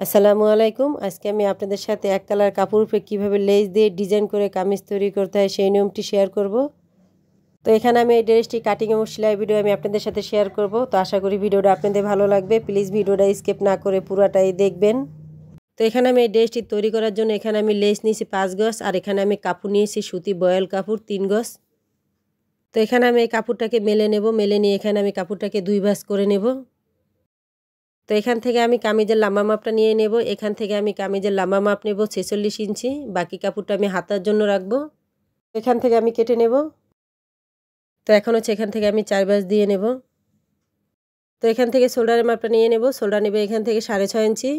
আসসালামু আলাইকুম। আজকে আমি আপনাদের সাথে এক কালার কাপড় উপরে কীভাবে লেস দিয়ে ডিজাইন করে কামিজ তৈরি করতে হয় সেই নিয়মটি শেয়ার করব। তো এখানে আমি এই ড্রেসটি কাটিং এবং সেলাই ভিডিও আমি আপনাদের সাথে শেয়ার করব। তো আশা করি ভিডিওটা আপনাদের ভালো লাগবে। প্লিজ ভিডিওটা স্কেপ না করে পুরাটাই দেখবেন। তো এখানে আমি এই ড্রেসটি তৈরি করার জন্য এখানে আমি লেস নিয়েছি পাঁচ গজ আর এখানে আমি কাপড় নিয়েছি সুতি বয়েল কাপড় তিন গজ। তো এখানে আমি এই কাপড়টাকে মেলে নেব। মেলে নিয়ে এখানে আমি কাপড়টাকে দুই ভাঁজ করে নেব। তো এখান থেকে আমি কামিজের লাম্বা মাপটা নিয়ে নেব। এখান থেকে আমি কামিজের লাম্বা মাপ নেব ছেচল্লিশ ইঞ্চি। বাকি কাপড়টা আমি হাতার জন্য রাখব। এখান থেকে আমি কেটে নেব। তো এখন হচ্ছে এখান থেকে আমি চার বাস দিয়ে নেব। তো এখান থেকে শোল্ডারের মাপটা নিয়ে নেব। শোল্ডার নেবে এখান থেকে সাড়ে ছয় ইঞ্চি।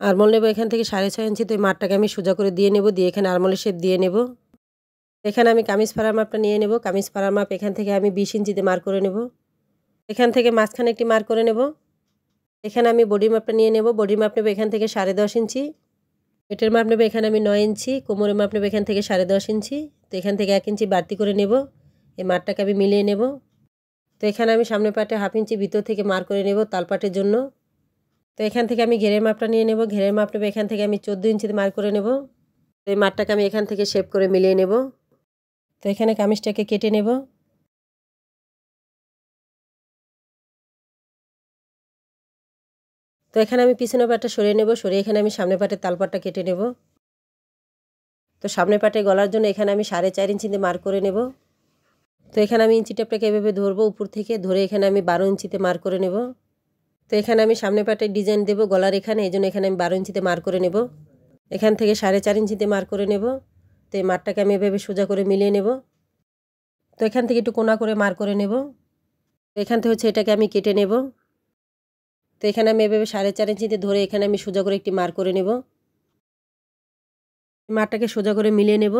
আরমল নেব এখান থেকে সাড়ে ছয় ইঞ্চি। তো এই মাঠটাকে আমি সোজা করে দিয়ে নেব। দিয়ে এখানে আরমলের শেপ দিয়ে নেব। এখানে আমি কামিজ ফাড়ার মাপটা নিয়ে নেব। কামিজ ফাড়ার মাপ এখান থেকে আমি বিশ ইঞ্চিতে মার করে নেব। এখান থেকে মাঝখানে একটি মার করে নেব। এখানে আমি বডি মাপটা নিয়ে নেব। বডি মাপ নেব এখান থেকে সাড়ে দশ ইঞ্চি। পেটের মাপ নেব এখানে আমি নয় ইঞ্চি। কোমরের মাপ নেব এখান থেকে সাড়ে দশ ইঞ্চি। তো এখান থেকে এক ইঞ্চি বাড়তি করে নেব। এই মারটাকে আমি মিলিয়ে নেব। তো এখানে আমি সামনে পাটে হাফ ইঞ্চি ভিতর থেকে মার করে নেব তালপাটের জন্য। তো এখান থেকে আমি ঘেরের মাপটা নিয়ে নেব। ঘেরের মাপ নেব এখান থেকে আমি চোদ্দ ইঞ্চিতে মার করে নেব। তো এই মারটাকে আমি এখান থেকে শেপ করে মিলিয়ে নেব। তো এখানে কামিজটাকে কেটে নেব। তো এখানে আমি পিছনে পাটটা সরিয়ে নেব, সরিয়ে এখানে আমি সামনে পাটের তালপাটটা কেটে নেব। তো সামনে পাটে গলার জন্য এখানে আমি সাড়ে চার ইঞ্চিতে মার করে নেব। তো এখানে আমি ইঞ্চি টেপটাকে এভাবে ধরবো উপর থেকে, ধরে এখানে আমি বারো ইঞ্চিতে মার করে নেব। তো এখানে আমি সামনে পাটে ডিজাইন দেবো গলার এখানে, এই জন্য এখানে আমি বারো ইঞ্চিতে মার করে নেব। এখান থেকে সাড়ে চার ইঞ্চিতে মার করে নেব। তো এই মারটাকে আমি এভাবে সোজা করে মিলিয়ে নেব। তো এখান থেকে একটু কোনা করে মার করে নেব। এখান থেকে হচ্ছে এটাকে আমি কেটে নেব। তো এখানে আমি এভাবে সাড়ে চার ইঞ্চিতে ধরে এখানে আমি সোজা করে একটি মার করে নেব। মারটাকে সোজা করে মিলিয়ে নেব।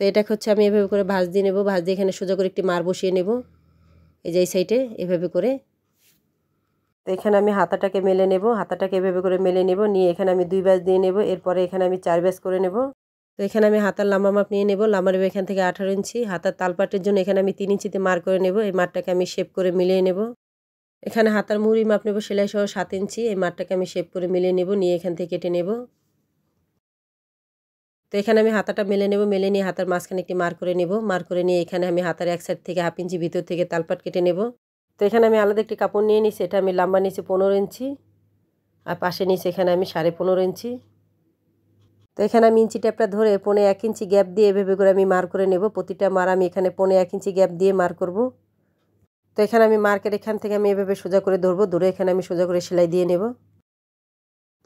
তো এটাকে হচ্ছে আমি এভাবে করে ভাজ দিয়ে নেব। ভাজ দিয়ে এখানে সোজা করে একটি মার বসিয়ে নেব। এই যে এই সাইডে এভাবে করে। তো এখানে আমি হাতাটাকে মেলে নেব। হাতাটাকে এভাবে করে মেলে নেব। নিয়ে এখানে আমি দুই ব্যাস দিয়ে নেব। এরপরে এখানে আমি চার ব্যাস করে নেব। তো এখানে আমি হাতার লম্বা মাপ নিয়ে নেব। লম্বা নেব এখান থেকে আঠারো ইঞ্চি। হাতার তালপাটের জন্য এখানে আমি তিন ইঞ্চিতে মার করে নেব। এই মারটাকে আমি শেপ করে মিলিয়ে নেব। এখানে হাতার মুড়ি মাপ নেব সেলাই সহ সাত ইঞ্চি। এই মারটাকে আমি শেপ করে মিলিয়ে নেব, নিয়ে এখান থেকে কেটে নেব। তো এখানে আমি হাতাটা মেলে নেব, মেলে নিয়ে হাতার মাঝখানে একটি মার করে নেব। মার করে নিয়ে এখানে আমি হাতার এক সাইড থেকে হাফ ইঞ্চি, ভিতর থেকে তালপাট কেটে নেব। তো এখানে আমি আলাদা একটি কাপড় নিয়ে নিছি, এটা আমি লম্বা নিয়েছি পনেরো ইঞ্চি, আর পাশে নিয়েছি এখানে আমি সাড়ে পনেরো ইঞ্চি। তো এখানে আমি ইঞ্চি ট্যাপটা ধরে পনে এক ইঞ্চি গ্যাপ দিয়ে এভাবে করে আমি মার করে নেব। প্রতিটা মার আমি এখানে পনে এক ইঞ্চি গ্যাপ দিয়ে মার করব। তো এখানে আমি মার্কেট এখান থেকে আমি এভাবে সোজা করে ধরবো, ধরে এখানে আমি সোজা করে সেলাই দিয়ে নেব।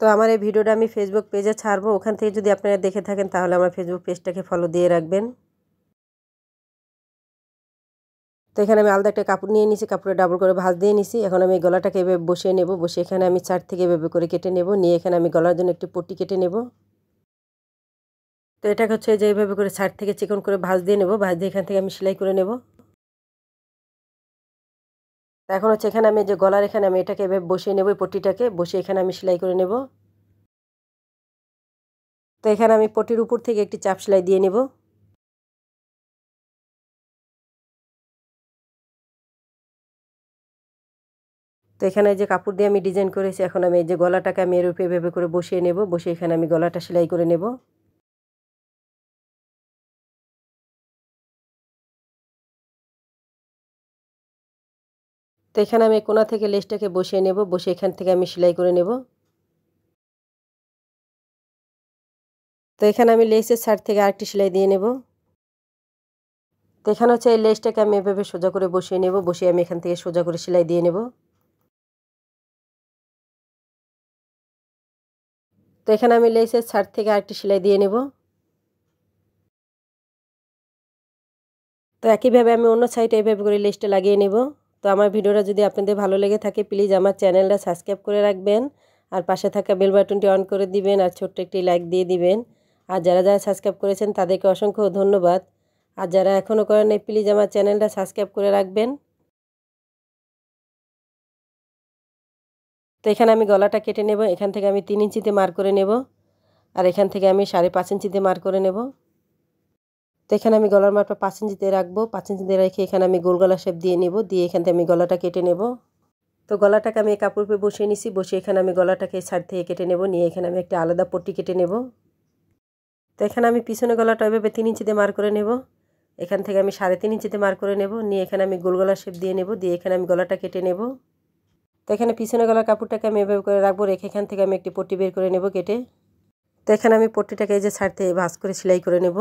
তো আমার এই ভিডিওটা আমি ফেসবুক পেজে ছাড়বো, ওখান থেকে যদি আপনারা দেখে থাকেন তাহলে আমার ফেসবুক পেজটাকে ফলো দিয়ে রাখবেন। তো এখানে আমি আলাদা একটা কাপড় নিয়ে নিছি, কাপড়ে ডাবল করে ভাজ দিয়ে নিছি। এখন আমি গলাটাকে এভাবে বসিয়ে নেব বসে এখানে আমি চার থেকে এভাবে করে কেটে নেব, নিয়ে এখানে আমি গলার জন্য একটি পট্টি কেটে নেব। তো এটাকে হচ্ছে যে এইভাবে করে সাইড থেকে চিকন করে ভাজ দিয়ে নেব, ভাজ দিয়ে এখান থেকে আমি সেলাই করে নেব। তো এখন হচ্ছে এখানে আমি যে গলার এখানে আমি এটাকে এভাবে বসিয়ে নেব পট্টিটাকে। বসে এখানে আমি সেলাই করে নেব। তো এখানে আমি পটির উপর থেকে একটি চাপ সেলাই দিয়ে নেব। তো এখানে যে কাপড় দিয়ে আমি ডিজাইন করেছি, এখন আমি এই যে গলাটাকে আমি এর উপরে এভাবে করে বসিয়ে নেব। বসে এখানে আমি গলাটা সেলাই করে নেব। তো এখানে আমি কোনা থেকে লেসটাকে বসিয়ে নেব বসে এখান থেকে আমি সেলাই করে নেব। তো এখানে আমি লেসের সাইড থেকে আরেকটি সেলাই দিয়ে নেব। তো এখানে হচ্ছে এই লেসটাকে আমি এভাবে সোজা করে বসিয়ে নেব, বসিয়ে আমি এখান থেকে সোজা করে সেলাই দিয়ে নেব। তো এখানে আমি লেসের সাইড থেকে আরেকটি সেলাই দিয়ে নেব। তো একইভাবে আমি অন্য সাইডে এইভাবে করে লেসটা লাগিয়ে নেব। তো আমার ভিডিওটা যদি আপনাদের ভালো লেগে থাকে প্লিজ আমার চ্যানেলটা সাবস্ক্রাইব করে রাখবেন আর পাশে থাকা বেল বাটনটি অন করে দিবেন আর ছোট্ট একটি লাইক দিয়ে দিবেন। আর যারা যারা সাবস্ক্রাইব করেছেন, তাদেরকে অসংখ্য ধন্যবাদ। আর যারা এখনও করেন নাই প্লিজ আমার চ্যানেলটা সাবস্ক্রাইব করে রাখবেন। তো এখানে আমি গলাটা কেটে নেব। এখান থেকে আমি তিন ইঞ্চিতে মার করে নেব। আর এখান থেকে আমি সাড়ে পাঁচ ইঞ্চিতে মার করে নেব। তো এখানে আমি গলার মাপটা পাঁচ ইঞ্চিতে রাখব। পাঁচ ইঞ্চিতে রেখে এখানে আমি গোল গলা শেপ দিয়ে নেব। দিয়ে এখান থেকে আমি গলাটা কেটে নেব। তো গলাটাকে আমি কাপড় উপরে বসিয়ে নিছি। বসে এখানে আমি গলাটাকে সাইড থেকে কেটে নেব। নিয়ে এখানে আমি একটা আলাদা পট্টি কেটে নেব। তো এখানে আমি পিছনে গলাটা ওইভাবে তিন ইঞ্চিতে মার করে নেব। এখান থেকে আমি সাড়ে তিন ইঞ্চিতে মার করে নেব। নিয়ে এখানে আমি গোল গলা শেপ দিয়ে নেব। দিয়ে এখানে আমি গলাটা কেটে নেব। তো এখানে পিছনে গলার কাপড়টাকে আমি এভাবে করে রাখব। রেখে এখান থেকে আমি একটি পট্টি বের করে নেব কেটে। তো এখানে আমি পট্টিটাকে এই যে থেকে ভাঁজ করে সেলাই করে নেব।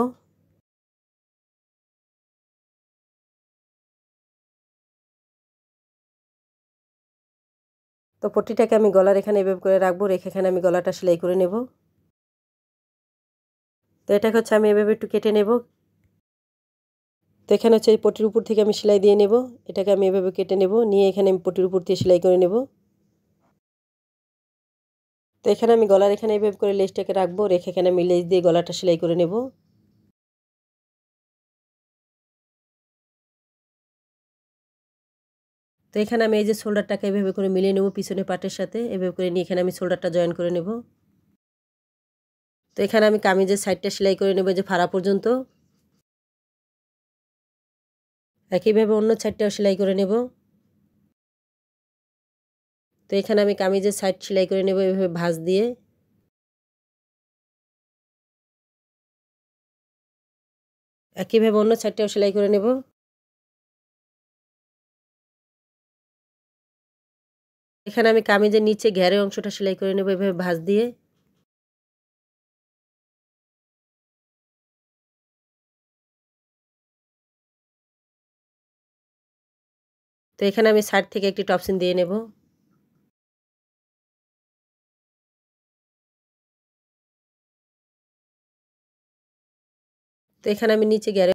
তো পট্টিটাকে আমি গলার এখানে এভাবে করে রাখব, রেখে এখানে আমি গলাটা সেলাই করে নেব। তো এটাকে হচ্ছে আমি এভাবে একটু কেটে নেব। তো এখানে হচ্ছে এই পটির উপর থেকে আমি সেলাই দিয়ে নেব। এটাকে আমি এভাবে কেটে নেব, নিয়ে এখানে আমি পটির উপর দিয়ে সেলাই করে নেব। তো এখানে আমি গলার এখানে এভাবে করে লেসটাকে রাখব, রেখে এখানে আমি লেস দিয়ে গলাটা সেলাই করে নেব। তো এখানে আমি এই যে শোল্ডারটাকে এভাবে করে মিলিয়ে নেব পিছনে পাটের সাথে, এভাবে করে নিয়ে এখানে আমি শোল্ডারটা জয়েন করে নেব। তো এখানে আমি কামিজের সাইডটা সেলাই করে নেব যে ফাড়া পর্যন্ত। একইভাবে অন্য সাইডটাও সেলাই করে নেব। তো এখানে আমি কামিজের সাইড সেলাই করে নেব এভাবে ভাঁজ দিয়ে। একইভাবে অন্য সাইডটাও সেলাই করে নেব। এখানে আমি কামিজের নিচে ঘেরে অংশটা সেলাই করে নেব, এভাবে ভাঁজ দিয়ে। তো এখানে আমি সাইড থেকে একটি টপসিন দিয়ে নেব। তো এখানে আমি নিচে গ্যারে